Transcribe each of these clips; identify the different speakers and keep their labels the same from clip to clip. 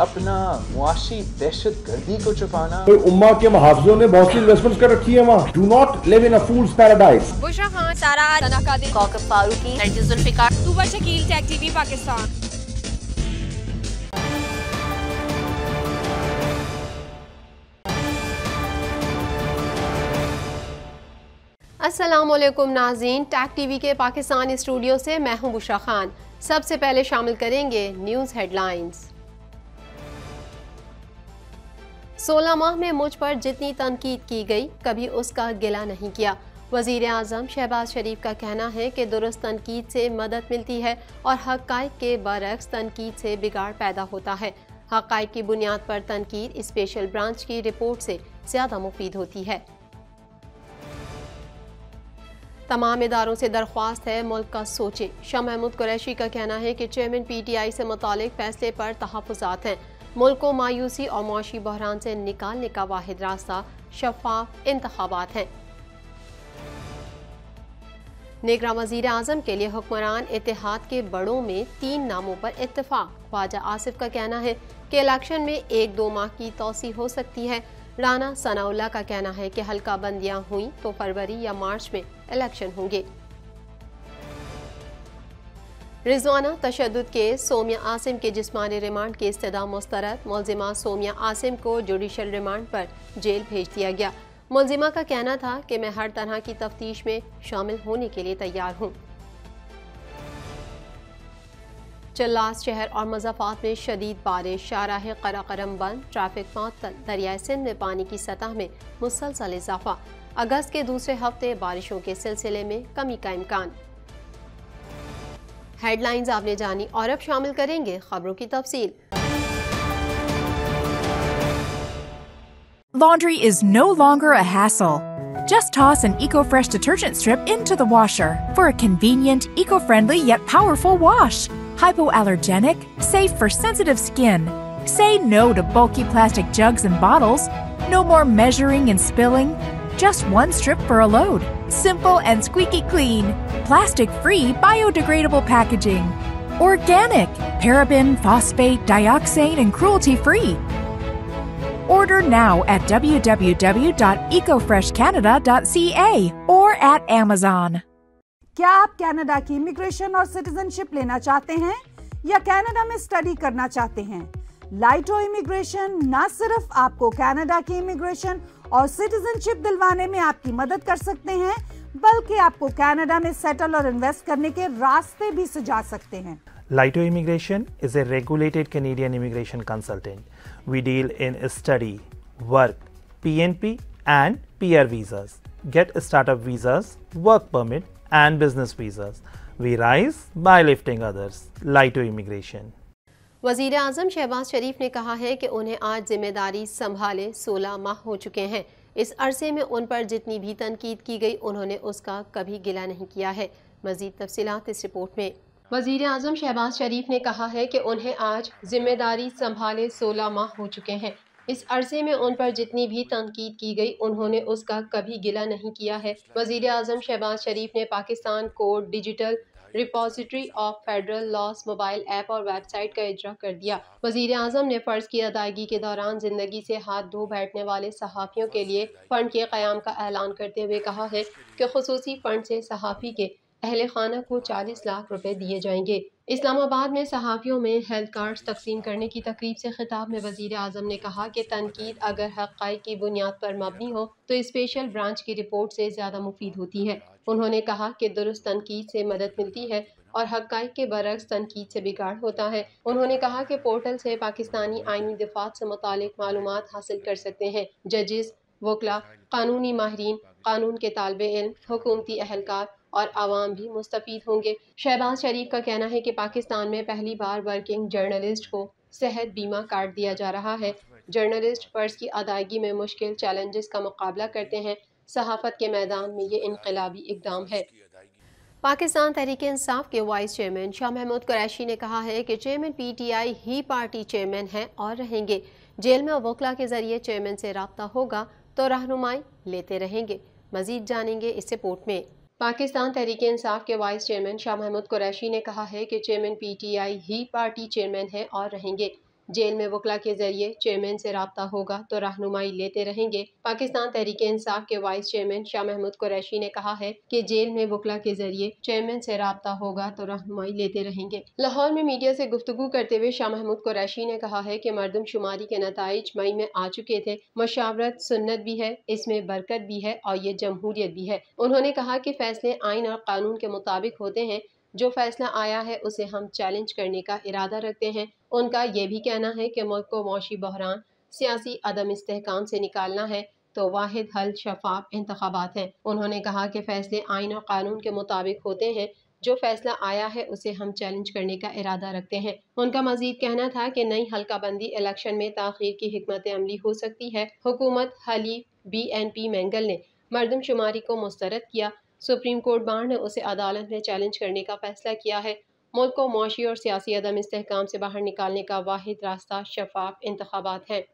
Speaker 1: अपना मुआशी दहशत गर्दी को छुपाना।
Speaker 2: कोई उम्मा के मुहावजों ने बहुत सी इन्वेस्टमेंट्स कर रखी है वहाँ। Do
Speaker 3: not live in a fool's
Speaker 4: paradise Bushra Khan Sara
Speaker 3: Kaukab Farooqi. Shakeel TV Pakistan.
Speaker 5: अस्सलाम वालेकुम नाजीन टैग टीवी के पाकिस्तान स्टूडियो से मैं हूँ बुशरा खान। सबसे पहले शामिल करेंगे न्यूज़ हेडलाइंस। 16 माह में मुझ पर जितनी तनकीद की गई, कभी उसका गिला नहीं किया। वज़ीर अजम शहबाज शरीफ का कहना है कि दुरुस्त तनकीद से मदद मिलती है और हक़ के बरक्स तनकीद से बिगाड़ पैदा होता है। हक़ की बुनियाद पर तनकीद स्पेशल ब्रांच की रिपोर्ट से ज़्यादा मुफीद होती है। तमाम इदारों से दरख्वास्त है मुल्क का सोचे। शाह महमूद कुरैशी का कहना है कि चेयरमैन पी टी आई से मुतालिक फैसले पर तहफ़ात हैं। मुल्क को मायूसी और मुआशी बहरान से निकालने का वाहिद रास्ता शफाफ इंतबात हैं। निगरा वज़ीर अजम के लिए हुक्मरान इतिहाद के बड़ों में तीन नामों पर इतफाक ख्वाजा आसिफ का कहना है कि इलेक्शन में एक दो माह की तोसी हो सकती है। राना सनाउल्ला का कहना है कि हल्का बंदियाँ हुई तो फरवरी या मार्च में इलेक्शन होंगे। रिजवाना तशद के सोमिया आसिम के जिसमानी रिमांड की इस्तः मुस्तरद। मुलजिमा सोमिया आसिम को जुडिशल रिमांड पर जेल भेज दिया गया। मुलजिमा का कहना था कि मैं हर तरह की तफ्तीश में शामिल होने के लिए तैयार हूँ। चल्लास शहर और मजाफात में शदीद बारिश शाहराह कराकरम बंद, ट्रैफ़िक मअतल दरियाए सिंध में पानी की सतह में मुसलसल इजाफा। अगस्त के दूसरे हफ़्ते बारिशों के सिलसिले में कमी का इम्कान। हेडलाइंस आपने जानी और अब शामिल करेंगे खबरों की तफसील
Speaker 6: Laundry is no longer a hassle. Just toss an EcoFresh detergent strip into the washer for a convenient, eco-friendly yet powerful wash. Hypoallergenic, safe for sensitive skin. Say no to bulky plastic jugs and bottles. No more measuring and spilling. Just one strip for a load. Simple and squeaky clean. Plastic free, biodegradable packaging. Organic, paraben, phosphate, dioxane, and cruelty free. Order now at www.ecofreshcanada.ca or at Amazon.
Speaker 7: क्या आप Canada की immigration और citizenship लेना चाहते हैं या Canada में study करना चाहते हैं लाइटो इमिग्रेशन न सिर्फ आपको कनाडा की इमिग्रेशन और सिटीजनशिप दिलवाने में आपकी मदद कर सकते हैं बल्कि आपको कनाडा में सेटल और इन्वेस्ट करने के रास्ते भी सुझा सकते हैं।
Speaker 8: लाइटो immigration is a regulated Canadian immigration consultant we deal in study work PNP and PR visas get startup visas work permit and business visas we rise by lifting others लाइटो इमिग्रेशन
Speaker 5: वज़ीर आज़म शहबाज शरीफ ने कहा है कि उन्हें आज ज़िम्मेदारी संभाले 16 माह हो चुके हैं। इस अरसे में उन पर जितनी भी तनकीद की गई, उन्होंने उसका कभी गिला नहीं किया है। मजीद तफसीत इस रिपोर्ट में। वज़ीर अजम शहबाज शरीफ ने कहा है कि उन्हें आज ज़िम्मेदारी संभाले 16 माह हो चुके हैं। इस अरसे में उन पर जितनी भी तनकीद की गई, उन्होंने उसका कभी गिला नहीं किया है। वज़ीर अजम शहबाज शरीफ ने Pakistan code digital repository of federal laws mobile app और वेबसाइट का इजरा कर दिया। वज़ीर अजम ने फ़र्ज़ की अदायगी के दौरान ज़िंदगी से हाथ धो बैठने वाले सहाफ़ियों के लिए फ़ंड के क़्याम का ऐलान करते हुए कहा है कि खसूसी फ़ंड से सहाफ़ी के अहल खाना को 40 लाख रुपये दिए जाएँगे। इस्लामाबाद में सहाफ़ियों में हेल्थ कार्ड्स तकसीम करने की तकरीब से खिताब में वज़ीर अजम ने कहा कि तनकीद अगर हक़ की बुनियाद पर मबनी हो तो स्पेशल ब्रांच की रिपोर्ट से ज़्यादा मुफीद होती है। उन्होंने कहा कि दुरुस्त तनकीद से मदद मिलती है और हक़ के बरक्स तनकीद से बिगाड़ होता है। उन्होंने कहा कि पोर्टल से पाकिस्तानी आइनी दिफात से मुतल मालूम हासिल कर सकते हैं। जजेस, वकला, कानूनी माहरीन, कानून के तालब इल्म, हुकूमती अहलकार और आवाम भी मुस्तफ़ होंगे। शहबाज शरीफ का कहना है कि पाकिस्तान में पहली बार वर्किंग जर्नलिस्ट को सेहत बीमा कार्ड दिया जा रहा है। जर्नलिस्ट फ़र्ज़ की अदायगी में मुश्किल चैलेंजेस का मुकाबला करते हैं। सहाफत के मैदान में ये इनकलाबी इकदाम है। पाकिस्तान तहरीक इंसाफ के वाइस चेयरमैन शाह महमूद कुरैशी ने कहा है कि चेयरमैन पीटीआई ही पार्टी चेयरमैन हैं और रहेंगे। जेल में वकला के ज़रिए चेयरमैन से रबता होगा तो रहनुमाई लेते रहेंगे। मजीद जानेंगे इस रिपोर्ट में। पाकिस्तान तहरीक इंसाफ के वाइस चेयरमैन शाह महमूद कुरैशी ने कहा है कि चेयरमैन पीटीआई ही पार्टी चेयरमैन है और रहेंगे। जेल में वकला के ज़रिए चेयरमैन से रबता होगा तो रहनुमाई लेते रहेंगे। पाकिस्तान तहरीक इंसाफ के वाइस चेयरमैन शाह महमूद कुरैशी ने कहा है कि जेल में वकला के ज़रिए चेयरमैन से रबता होगा तो रहनुमाई लेते रहेंगे। लाहौर में मीडिया से गुफ्तु करते हुए शाह महमूद कुरैशी ने कहा है कि मरदमशुमारी के नतज मई में आ चुके थे। मशावरत सुन्नत भी है, इसमें बरकत भी है और ये जमहूरियत भी है। उन्होंने कहा कि फैसले आइन और कानून के मुताबिक होते हैं जो फैसला आया है, उसे हम चैलेंज करने का इरादा रखते हैं। उनका यह भी कहना है कि मुल्क को मौशी बहरान सियासी अदम इसकाम से निकालना है तो वाहिद हल शफाफ इंतबात हैं। उन्होंने कहा कि फैसले आइन और कानून के मुताबिक होते हैं। जो फैसला आया है, उसे हम चैलेंज करने का इरादा रखते हैं। उनका मजीद कहना था कि नई हल्का बंदी इलेक्शन में ताखिर की हमत अमली हो सकती है। हुकूमत हलीफ बी एन पी मैंगल ने मरदमशुमारी को मुस्तरद किया। सुप्रीम कोर्ट बार ने उसे अदालत में चैलेंज करने का फैसला किया है। मुल्क को मुशी और सियासी अदम इसकाम से बाहर निकालने का वाद रास्ता शफाफ इंतबात है।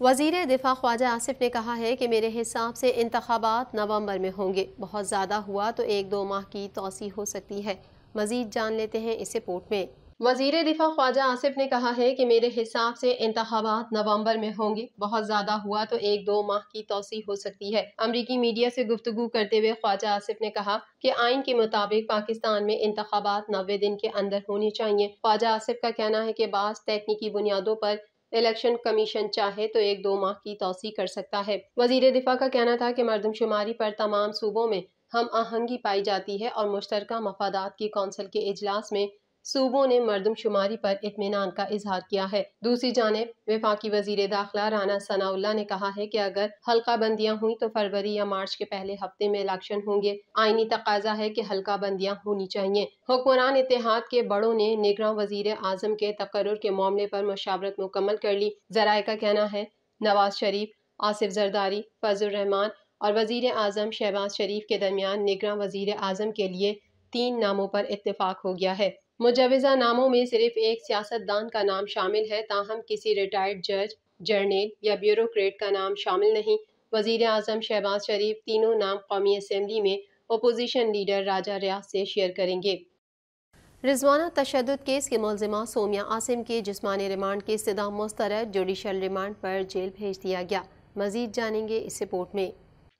Speaker 5: वज़ीर दिफा ख्वाजा आसिफ ने कहा है कि मेरे हिसाब से इंतबात नवंबर में होंगे। बहुत ज़्यादा हुआ तो एक दो माह की तोसी हो सकती है। मजीद जान लेते हैं इस रिपोर्ट में। वज़ीर दिफा ख्वाजा आसिफ ने कहा है कि मेरे हिसाब से इंतबात नवंबर में होंगे। बहुत ज़्यादा हुआ तो एक दो माह की तोसी हो सकती है। अमरीकी मीडिया से गुफ्तु करते हुए ख्वाजा आसिफ ने कहा कि आइन के मुताबिक पाकिस्तान में इंतबात नब्बे दिन के अंदर होने चाहिए। ख्वाजा आसिफ का कहना है कि बास तकनीकी बुनियादों पर इलेक्शन कमीशन चाहे तो एक दो माह की तोसी कर सकता है। वज़ीर दिफा का कहना था कि मरदमशुमारी पर तमाम सूबों में हम आहंगी पाई जाती है और मुश्तर मफादात की कौंसिल के इजलास में सूबों ने मरदमशुमारी पर इतमान का इजहार किया है। दूसरी जानब, विफाकी वज़ीर दाखिला राना सनाउल्ला ने कहा है की अगर हल्का बंदियाँ हुई तो फरवरी या मार्च के पहले हफ़्ते में इलेक्शन होंगे। आईनी तकाजा है की हल्का बंदियाँ होनी चाहिए। हुक्मरान इतिहाद के बड़ों ने निगरान वज़ीर आज़म के तकर्र के मामले पर मशावरत मुकम्मल कर ली। जराये का कहना है, नवाज़ शरीफ, आसिफ जरदारी फजल रहमान और वज़ीर आज़म शहबाज शरीफ के दरमियान निगरान वज़ीर आज़म के लिए तीन नामों पर इतफाक हो गया है। मुजवजा नामों में सिर्फ़ एक सियासतदान का नाम शामिल है, ताहम किसी रिटायर्ड जज, जर्नल या ब्यूरोक्रेट का नाम शामिल नहीं। वज़ीर अजम शहबाज शरीफ तीनों नाम कौमी असम्बली में अपोजिशन लीडर राजा रियाज से शेयर करेंगे। रिजवाना तशद केस के मुलजिमा सोमिया आसिम के जिसमानी रिमांड की इस्तः मुस्तरद जुडिशल रिमांड पर जेल भेज दिया गया। मजीद जानेंगे इस रिपोर्ट में।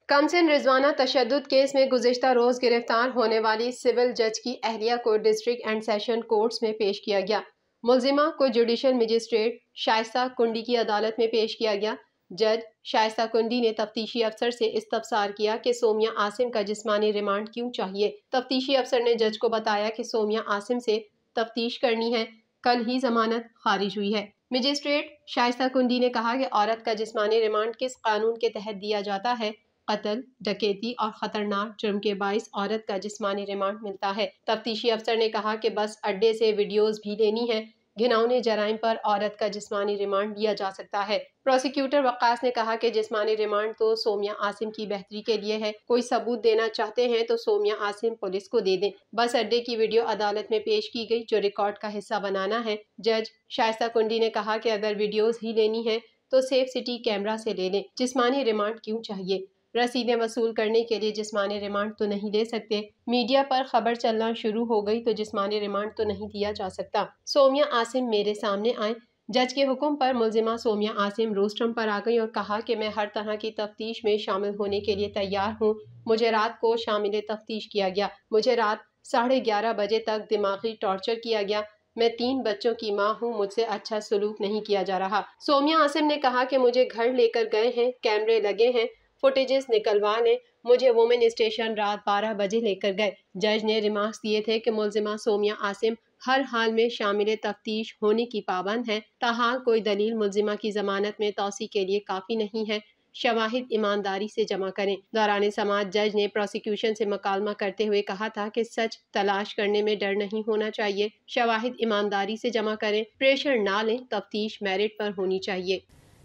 Speaker 5: कमसिन रिजवाना तशद केस में गुजशत रोज़ गिरफ़्तार होने वाली सिविल जज की अहलिया को डिस्ट्रिक्ट एंड सेशन कोर्ट्स में पेश किया गया। मुलजिमा को जुडिशल मजिस्ट्रेट शाइस्ता कुंडी की अदालत में पेश किया गया। जज शाइस्ता कुंडी ने तफ्तीशी अफसर से इस्तफसार किया कि सोमिया आसिम का जिस्मानी रिमांड क्यों चाहिए? तफ्तीशी अफसर ने जज को बताया कि सोमिया आसिम से तफ्तीश करनी है। कल ही जमानत खारिज हुई है। मजिस्ट्रेट शाइस्ता कुंडी ने कहा कि औरत का जिस्मानी रिमांड किस कानून के तहत दिया जाता है? कत्ल डकैती और खतरनाक जुर्म के बाईस औरत का जिसमानी रिमांड मिलता है। तफ्तीशी अफसर ने कहा कि बस अड्डे से वीडियोस भी लेनी है। घिनौने जराइम पर औरत का जिस्मानी रिमांड लिया जा सकता है। प्रोसिक्यूटर वक्स ने कहा कि जिस्मानी रिमांड तो सोमिया आसिम की बेहतरी के लिए है। कोई सबूत देना चाहते हैं तो सोमिया आसिम पुलिस को दे दें। बस अड्डे की वीडियो अदालत में पेश की गई, जो रिकॉर्ड का हिस्सा बनाना है। जज शाइस्ता कुंडी ने कहा कि अगर वीडियोस ही लेनी है तो सेफ़ सिटी कैमरा से ले लें। जिस्मानी रिमांड क्यों चाहिए? रसीदें वसूल करने के लिए जिसमानी रिमांड तो नहीं ले सकते। मीडिया पर खबर चलना शुरू हो गई तो जिसमानी रिमांड तो नहीं दिया जा सकता। सोमिया आसिम मेरे सामने आए। जज के हुक्म पर मुलजिमा सोमिया आसिम रोस्ट्रम पर आ गई और कहा कि मैं हर तरह की तफ्तीश में शामिल होने के लिए तैयार हूँ। मुझे रात को शामिल तफ्तीश किया गया। मुझे रात साढ़े ग्यारह बजे तक दिमागी टॉर्चर किया गया। मैं तीन बच्चों की माँ हूँ, मुझसे अच्छा सलूक नहीं किया जा रहा। सोमिया आसिम ने कहा कि मुझे घर लेकर गए हैं, कैमरे लगे हैं। फुटेजेस निकलवाने, मुझे वुमेन स्टेशन रात बारह बजे लेकर गए। जज ने रिमार्क्स दिए थे कि मुलजिमा सोमिया आसिम हर हाल में शामिल तफ्तीश होने की पाबंद है। ताहाल कोई दलील मुलजिमा की जमानत में तोसी के लिए काफ़ी नहीं है। शवाहिद ईमानदारी से जमा करें। दौरान समाज जज ने प्रोसिक्यूशन से मकालमा करते हुए कहा था कि सच तलाश करने में डर नहीं होना चाहिए। शवाहिद ईमानदारी से जमा करें। प्रेशर ना लें, तफ्तीश मेरिट पर होनी चाहिए।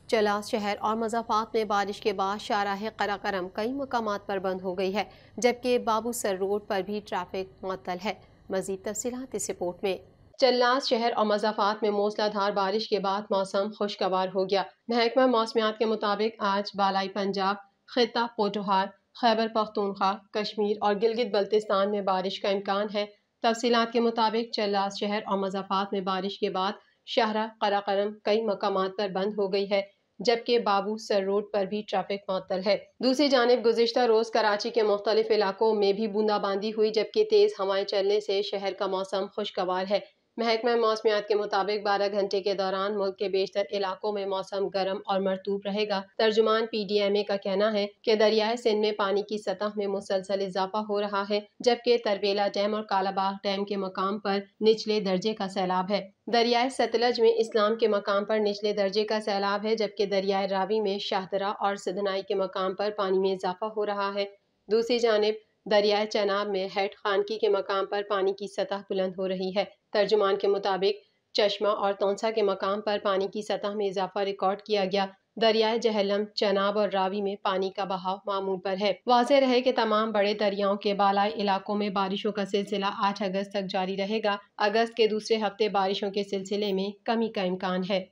Speaker 5: चला शहर और मजाफात में बारिश के बाद शाराह कराकरम कई मकाम पर बंद हो गई है, जबकि बाबूसर रोड पर भी ट्रैफ़िक मअतल है। मजीद तफसीत इस रिपोर्ट में। चल्लास शहर और मजाफात में मूसलाधार बारिश के बाद मौसम खुशगवार हो गया। महकमा मौसमियात के मुताबिक आज बालाई पंजाब, खिता, पोटोहार, खैबर पख्तूनख्वा, कश्मीर और गिलगित बल्तिस्तान में बारिश का इम्कान है। तफसीत के मुताबिक चल्लास शहर और मजाफात में बारिश के बाद शाहरा कराकरम कई मकाम पर बंद हो गई है, जबकि बाबू सर रोड पर भी ट्रैफ़िक मअतल है। दूसरी जानब गुजशत रोज कराची के मुख्तलिफ़ इलाकों में भी बूंदाबांदी हुई, जबकि तेज हवाएँ चलने से शहर का मौसम खुशगवार है। महकमा मौसमियात के मुताबिक बारह घंटे के दौरान मुल्क के बेशतर इलाकों में मौसम गर्म और मरतूब रहेगा। तर्जुमान पी डी एम ए का कहना है कि दरियाए सिंध में पानी की सतह में मुसलसल इजाफा हो रहा है, जबकि तरबेला डैम और कालाबाग डैम के मकाम पर निचले दर्जे का सैलाब है। दरियाए सतलज में इस्लाम के मकाम पर निचले दर्जे का सैलाब है, जबकि दरियाए रावी में शाहदरा और सिधनाई के मकाम पर पानी में इजाफा हो रहा है। दूसरी जानब, दरियाए चनाब में हेड खानकी के मकाम पर पानी की सतह बुलंद हो रही है। तर्जुमान के मुताबिक चश्मा और तौसा के मकाम पर पानी की सतह में इजाफा रिकॉर्ड किया गया। दरियाए जहलम, चनाब और रावी में पानी का बहाव मामूल पर है। वाजह रहे कि तमाम बड़े दरियाओं के बालाई इलाकों में बारिशों का सिलसिला आठ अगस्त तक जारी रहेगा। अगस्त के दूसरे हफ़्ते बारिशों के सिलसिले में कमी का इम्कान है।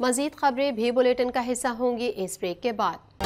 Speaker 5: मजीद खबरें भी बुलेटिन का हिस्सा होंगी इस ब्रेक के बाद।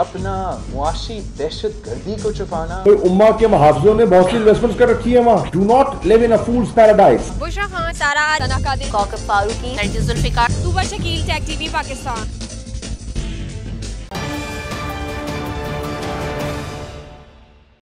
Speaker 1: अपना मुआशी दहशत गर्दी को छुपाना।
Speaker 2: तो उम्मा के मुहावजों ने बहुत सी इन्वेस्टमेंट कर रखी है वहाँ। Do not live in
Speaker 3: a fool's paradise Bushra Khan
Speaker 4: Sara Farooqi
Speaker 3: Zulfiqar सुबह शकील टेक टीवी पाकिस्तान।